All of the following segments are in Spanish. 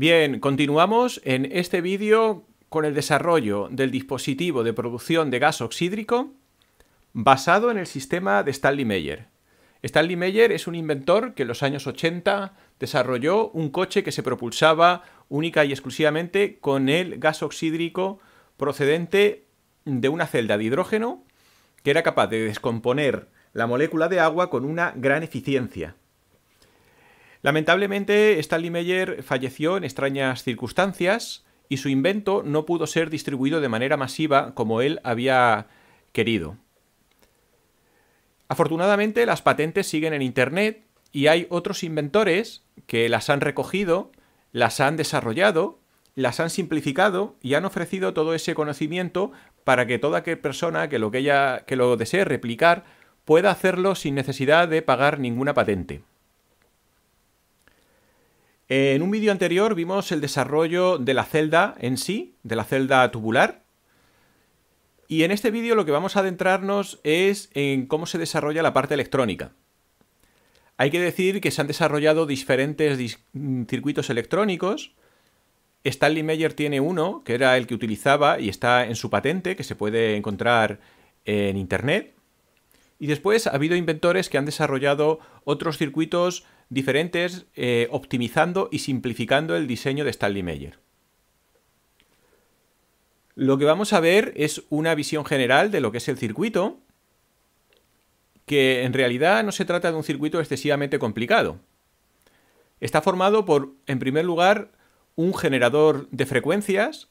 Bien, continuamos en este vídeo con el desarrollo del dispositivo de producción de gas oxídrico basado en el sistema de Stanley Meyer. Stanley Meyer es un inventor que en los años 80 desarrolló un coche que se propulsaba única y exclusivamente con el gas oxídrico procedente de una celda de hidrógeno que era capaz de descomponer la molécula de agua con una gran eficiencia. Lamentablemente, Stanley Meyer falleció en extrañas circunstancias y su invento no pudo ser distribuido de manera masiva como él había querido. Afortunadamente, las patentes siguen en Internet y hay otros inventores que las han recogido, las han desarrollado, las han simplificado y han ofrecido todo ese conocimiento para que toda persona que lo, que, ella, que lo desee replicar pueda hacerlo sin necesidad de pagar ninguna patente. En un vídeo anterior vimos el desarrollo de la celda en sí, de la celda tubular. Y en este vídeo lo que vamos a adentrarnos es en cómo se desarrolla la parte electrónica. Hay que decir que se han desarrollado diferentes circuitos electrónicos. Stanley Meyer tiene uno, que era el que utilizaba y está en su patente, que se puede encontrar en Internet. Y después ha habido inventores que han desarrollado otros circuitos diferentes eh, optimizando y simplificando el diseño de Stanley Meyer. Lo que vamos a ver es una visión general de lo que es el circuito, que en realidad no se trata de un circuito excesivamente complicado. Está formado por, en primer lugar, un generador de frecuencias,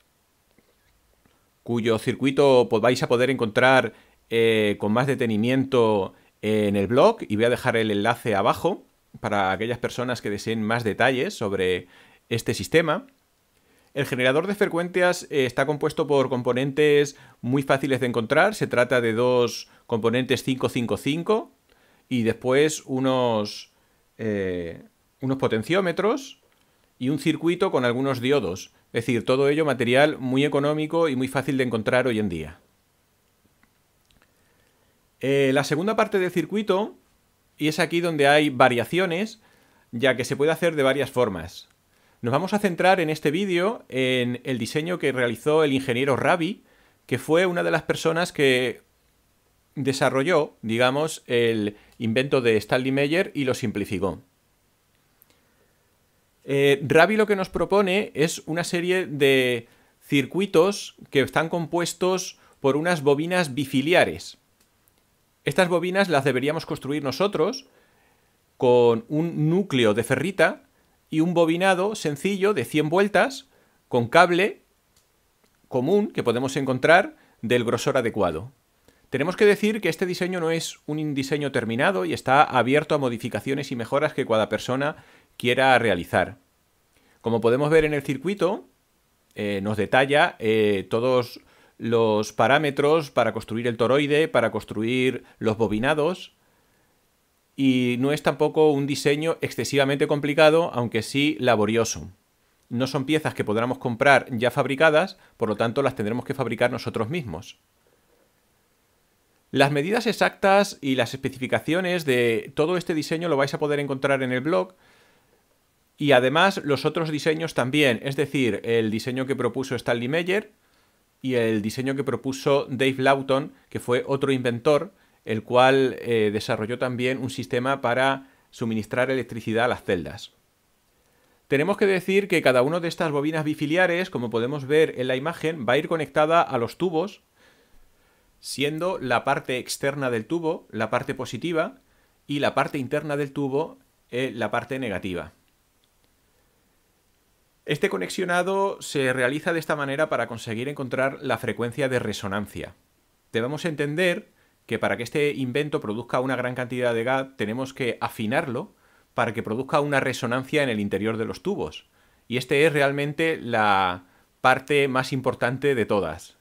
cuyo circuito vais a poder encontrar eh, con más detenimiento en el blog y voy a dejar el enlace abajo para aquellas personas que deseen más detalles sobre este sistema. El generador de frecuencias eh, está compuesto por componentes muy fáciles de encontrar. Se trata de dos componentes 555 y después unos, eh, unos potenciómetros y un circuito con algunos diodos. Es decir, todo ello material muy económico y muy fácil de encontrar hoy en día. Eh, la segunda parte del circuito y es aquí donde hay variaciones, ya que se puede hacer de varias formas. Nos vamos a centrar en este vídeo en el diseño que realizó el ingeniero Rabi, que fue una de las personas que desarrolló, digamos, el invento de Stanley Meyer y lo simplificó. Eh, Rabi lo que nos propone es una serie de circuitos que están compuestos por unas bobinas bifiliares. Estas bobinas las deberíamos construir nosotros con un núcleo de ferrita y un bobinado sencillo de 100 vueltas con cable común que podemos encontrar del grosor adecuado. Tenemos que decir que este diseño no es un diseño terminado y está abierto a modificaciones y mejoras que cada persona quiera realizar. Como podemos ver en el circuito, eh, nos detalla eh, todos los parámetros para construir el toroide, para construir los bobinados. Y no es tampoco un diseño excesivamente complicado, aunque sí laborioso. No son piezas que podamos comprar ya fabricadas, por lo tanto las tendremos que fabricar nosotros mismos. Las medidas exactas y las especificaciones de todo este diseño lo vais a poder encontrar en el blog. Y además los otros diseños también, es decir, el diseño que propuso Stanley Meyer, y el diseño que propuso Dave Lawton, que fue otro inventor, el cual eh, desarrolló también un sistema para suministrar electricidad a las celdas. Tenemos que decir que cada una de estas bobinas bifiliares, como podemos ver en la imagen, va a ir conectada a los tubos, siendo la parte externa del tubo la parte positiva y la parte interna del tubo eh, la parte negativa. Este conexionado se realiza de esta manera para conseguir encontrar la frecuencia de resonancia. Debemos entender que para que este invento produzca una gran cantidad de gas tenemos que afinarlo para que produzca una resonancia en el interior de los tubos. Y este es realmente la parte más importante de todas.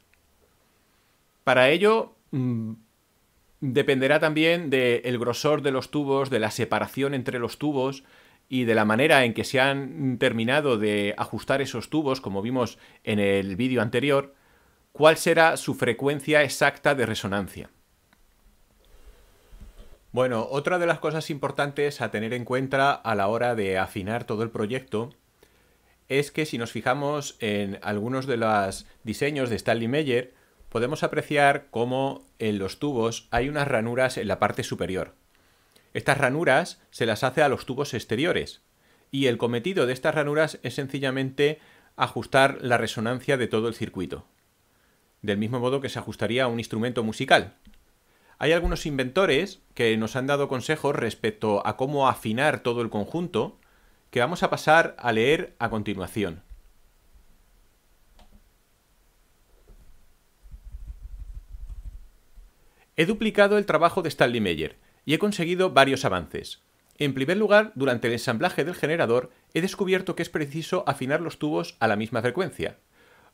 Para ello mm, dependerá también del grosor de los tubos, de la separación entre los tubos, y de la manera en que se han terminado de ajustar esos tubos, como vimos en el vídeo anterior, cuál será su frecuencia exacta de resonancia. Bueno, otra de las cosas importantes a tener en cuenta a la hora de afinar todo el proyecto es que si nos fijamos en algunos de los diseños de Stanley Meyer, podemos apreciar cómo en los tubos hay unas ranuras en la parte superior. Estas ranuras se las hace a los tubos exteriores, y el cometido de estas ranuras es sencillamente ajustar la resonancia de todo el circuito, del mismo modo que se ajustaría a un instrumento musical. Hay algunos inventores que nos han dado consejos respecto a cómo afinar todo el conjunto, que vamos a pasar a leer a continuación. He duplicado el trabajo de Stanley Meyer y he conseguido varios avances. En primer lugar, durante el ensamblaje del generador he descubierto que es preciso afinar los tubos a la misma frecuencia.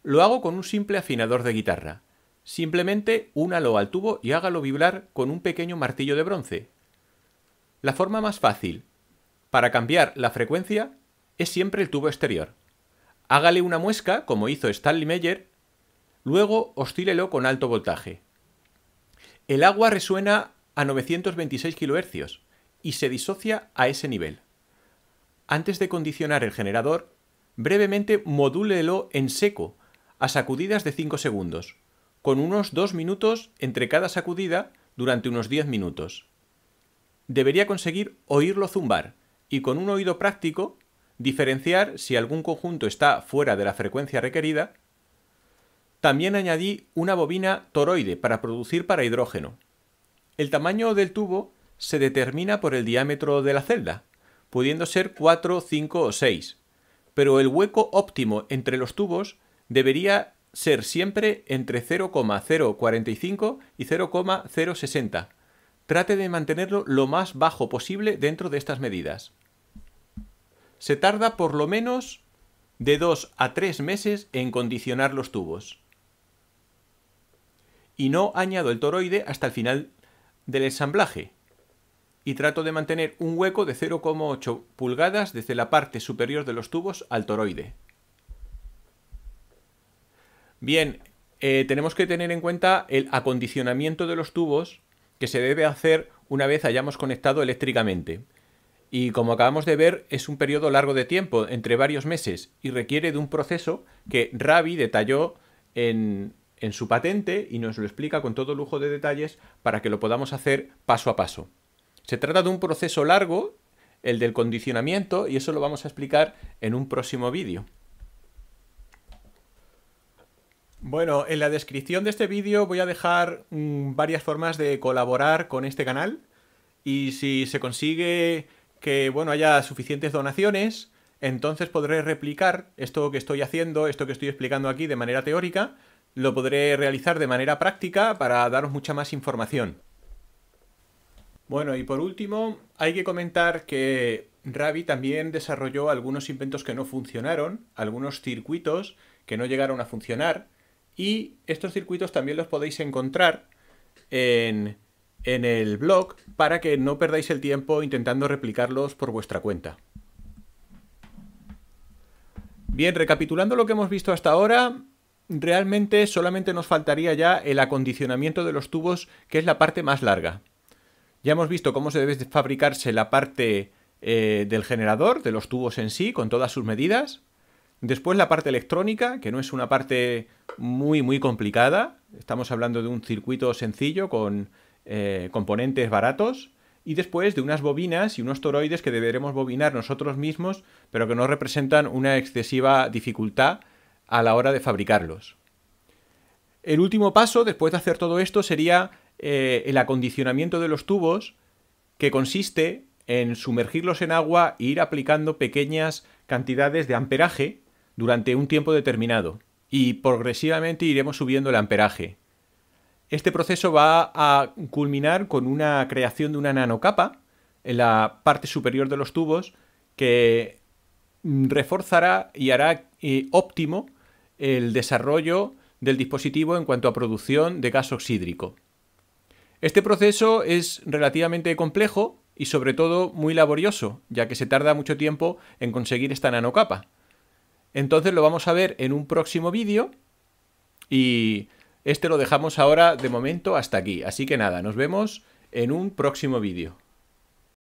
Lo hago con un simple afinador de guitarra. Simplemente únalo al tubo y hágalo vibrar con un pequeño martillo de bronce. La forma más fácil para cambiar la frecuencia es siempre el tubo exterior. Hágale una muesca, como hizo Stanley Meyer, luego oscílelo con alto voltaje. El agua resuena a 926 kHz y se disocia a ese nivel. Antes de condicionar el generador, brevemente modúlelo en seco a sacudidas de 5 segundos, con unos 2 minutos entre cada sacudida durante unos 10 minutos. Debería conseguir oírlo zumbar y con un oído práctico diferenciar si algún conjunto está fuera de la frecuencia requerida también añadí una bobina toroide para producir para hidrógeno. El tamaño del tubo se determina por el diámetro de la celda, pudiendo ser 4, 5 o 6, pero el hueco óptimo entre los tubos debería ser siempre entre 0,045 y 0,060. Trate de mantenerlo lo más bajo posible dentro de estas medidas. Se tarda por lo menos de 2 a 3 meses en condicionar los tubos y no añado el toroide hasta el final del ensamblaje. Y trato de mantener un hueco de 0,8 pulgadas desde la parte superior de los tubos al toroide. Bien, eh, tenemos que tener en cuenta el acondicionamiento de los tubos que se debe hacer una vez hayamos conectado eléctricamente. Y como acabamos de ver, es un periodo largo de tiempo, entre varios meses, y requiere de un proceso que Ravi detalló en, en su patente y nos lo explica con todo lujo de detalles para que lo podamos hacer paso a paso. Se trata de un proceso largo, el del condicionamiento, y eso lo vamos a explicar en un próximo vídeo. Bueno, en la descripción de este vídeo voy a dejar mm, varias formas de colaborar con este canal y si se consigue que bueno, haya suficientes donaciones, entonces podré replicar esto que estoy haciendo, esto que estoy explicando aquí de manera teórica, lo podré realizar de manera práctica para daros mucha más información. Bueno, y por último, hay que comentar que Ravi también desarrolló algunos inventos que no funcionaron, algunos circuitos que no llegaron a funcionar, y estos circuitos también los podéis encontrar en, en el blog para que no perdáis el tiempo intentando replicarlos por vuestra cuenta. Bien, recapitulando lo que hemos visto hasta ahora, realmente solamente nos faltaría ya el acondicionamiento de los tubos, que es la parte más larga. Ya hemos visto cómo se debe fabricarse la parte eh, del generador, de los tubos en sí, con todas sus medidas. Después la parte electrónica, que no es una parte muy, muy complicada. Estamos hablando de un circuito sencillo con eh, componentes baratos. Y después de unas bobinas y unos toroides que deberemos bobinar nosotros mismos, pero que no representan una excesiva dificultad a la hora de fabricarlos. El último paso, después de hacer todo esto, sería eh, el acondicionamiento de los tubos, que consiste en sumergirlos en agua e ir aplicando pequeñas cantidades de amperaje durante un tiempo determinado. Y progresivamente iremos subiendo el amperaje. Este proceso va a culminar con una creación de una nanocapa en la parte superior de los tubos que reforzará y hará eh, óptimo el desarrollo del dispositivo en cuanto a producción de gas oxídrico. Este proceso es relativamente complejo y sobre todo muy laborioso, ya que se tarda mucho tiempo en conseguir esta nanocapa. Entonces lo vamos a ver en un próximo vídeo y este lo dejamos ahora de momento hasta aquí. Así que nada, nos vemos en un próximo vídeo.